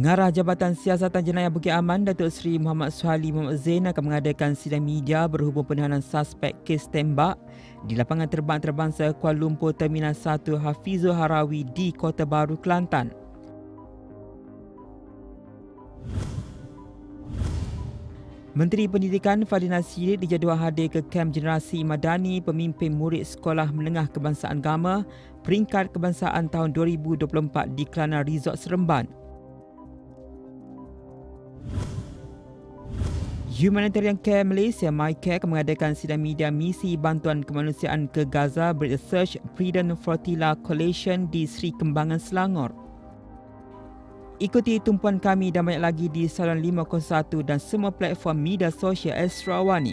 Pengarah Jabatan Siasatan Jenayah Bukit Aman, Datuk Seri Muhammad Suhali Muhammad Zain akan mengadakan sidang media berhubung penahanan suspek kes tembak di lapangan terbang terbangsa Kuala Lumpur Terminal 1 Hafizul Harawi di Kota Baru, Kelantan. Menteri Pendidikan Fadil Nasir dijadual hadir ke kem generasi Madani pemimpin murid Sekolah Menengah Kebangsaan Gama peringkat kebangsaan tahun 2024 di Kelana Resort Seremban Humanitarian Care Malaysia MyCare akan mengadakan sidang media misi bantuan kemanusiaan ke Gaza the Search Freedom Flotilla Coalition di Sri Kembangan Selangor. Ikuti tumpuan kami dan banyak lagi di Salon 501 dan semua platform media sosial Astro Awani.